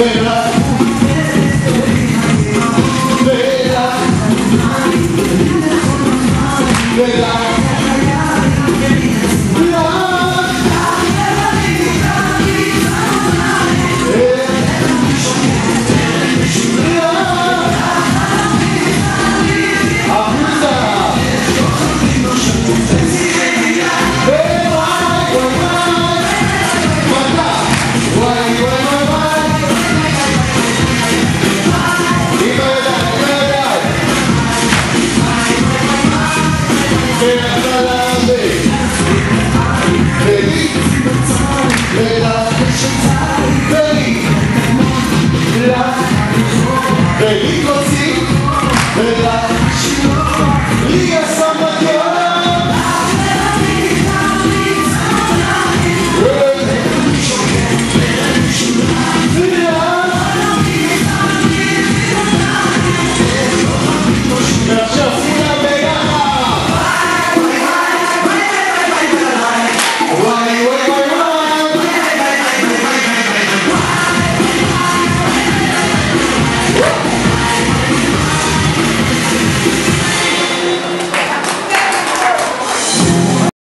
Verás, verás, verás. Baby, go see, you